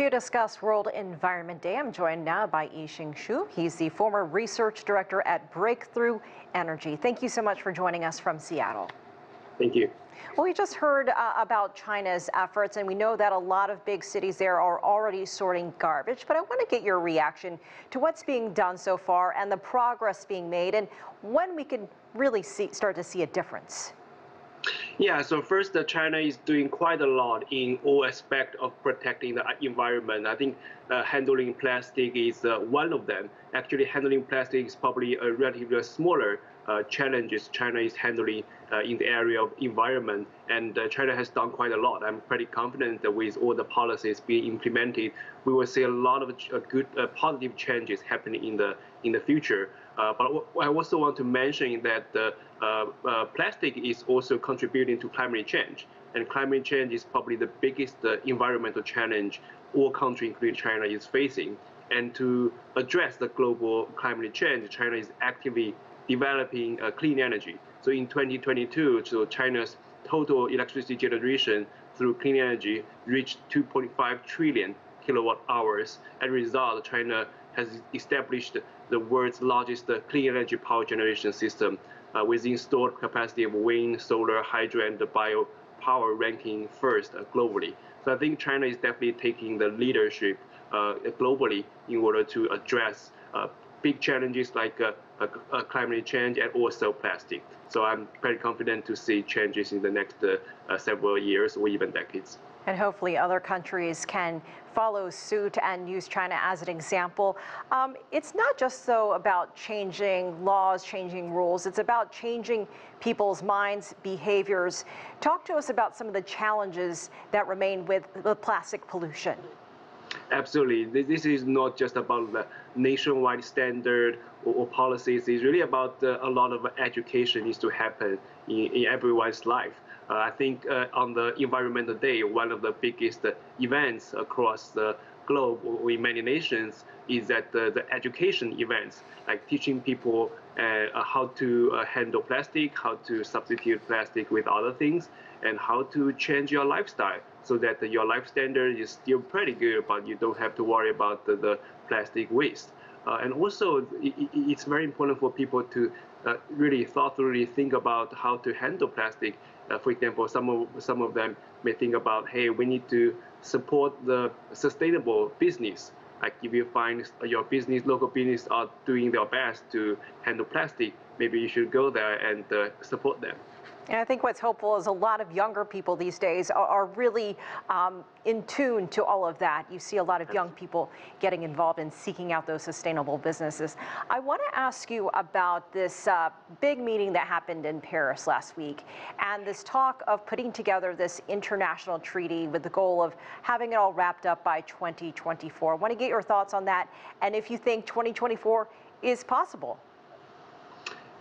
To discuss World Environment Day, I'm joined now by Yixing Xu. He's the former research director at Breakthrough Energy. Thank you so much for joining us from Seattle. Thank you. Well, we just heard uh, about China's efforts, and we know that a lot of big cities there are already sorting garbage. But I want to get your reaction to what's being done so far and the progress being made, and when we can really see, start to see a difference. Yeah, so first, China is doing quite a lot in all aspects of protecting the environment. I think uh, handling plastic is uh, one of them. Actually, handling plastic is probably a relatively smaller Uh, challenges China is handling uh, in the area of environment, and uh, China has done quite a lot. I'm pretty confident that with all the policies being implemented, we will see a lot of good, uh, positive changes happening in the in the future. Uh, but I also want to mention that plastic is also contributing to climate change, and climate change is probably the biggest environmental challenge all countries, including China, is facing. And to address the global climate change, China is actively developing uh, clean energy. So in 2022, so China's total electricity generation through clean energy reached 2.5 trillion kilowatt hours. As a result, China has established the world's largest clean energy power generation system uh, with installed capacity of wind, solar, hydro, and bio power ranking first uh, globally. So I think China is definitely taking the leadership uh, globally in order to address uh, big challenges like uh, uh, climate change and also plastic. So I'm very confident to see changes in the next uh, several years or even decades. And hopefully other countries can follow suit and use China as an example. Um, it's not just though about changing laws, changing rules, it's about changing people's minds, behaviors. Talk to us about some of the challenges that remain with the plastic pollution. Absolutely. This is not just about the nationwide standard or, or policies. It's really about uh, a lot of education needs to happen in, in everyone's life. Uh, I think uh, on the Environmental Day, one of the biggest events across the globe or in many nations is that the, the education events, like teaching people uh, how to uh, handle plastic, how to substitute plastic with other things, and how to change your lifestyle so that your life standard is still pretty good, but you don't have to worry about the, the plastic waste. Uh, and also, it, it's very important for people to uh, really thoughtfully think about how to handle plastic. Uh, for example, some of some of them may think about, hey, we need to support the sustainable business. Like if you find your business, local business are doing their best to handle plastic, maybe you should go there and uh, support them. And I think what's hopeful is a lot of younger people these days are, are really um, in tune to all of that. You see a lot of young people getting involved in seeking out those sustainable businesses. I want to ask you about this uh, big meeting that happened in Paris last week and this talk of putting together this international treaty with the goal of having it all wrapped up by 2024. I want to get your thoughts on that and if you think 2024 is possible.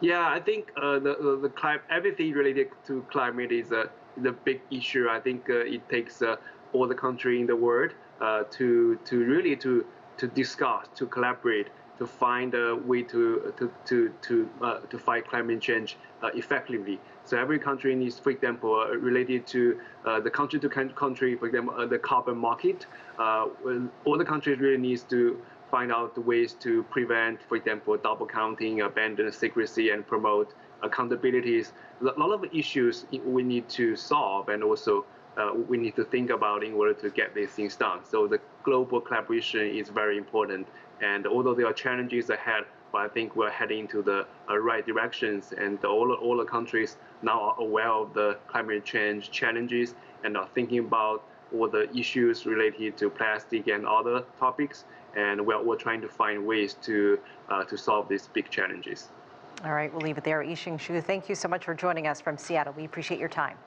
Yeah, I think uh, the the, the climate, everything related to climate is a the big issue. I think uh, it takes uh, all the country in the world uh, to to really to to discuss, to collaborate, to find a way to to to to uh, to fight climate change uh, effectively. So every country needs, for example, related to the country to country, for example, the carbon market. all the countries really needs to find out ways to prevent, for example, double counting, abandon secrecy, and promote accountabilities. A lot of issues we need to solve, and also uh, we need to think about in order to get these things done. So the global collaboration is very important. And although there are challenges ahead, but I think we're heading to the uh, right directions, and all all the countries now are aware of the climate change challenges and are thinking about all the issues related to plastic and other topics and we're, we're trying to find ways to, uh, to solve these big challenges. All right, we'll leave it there. Yixing thank you so much for joining us from Seattle. We appreciate your time.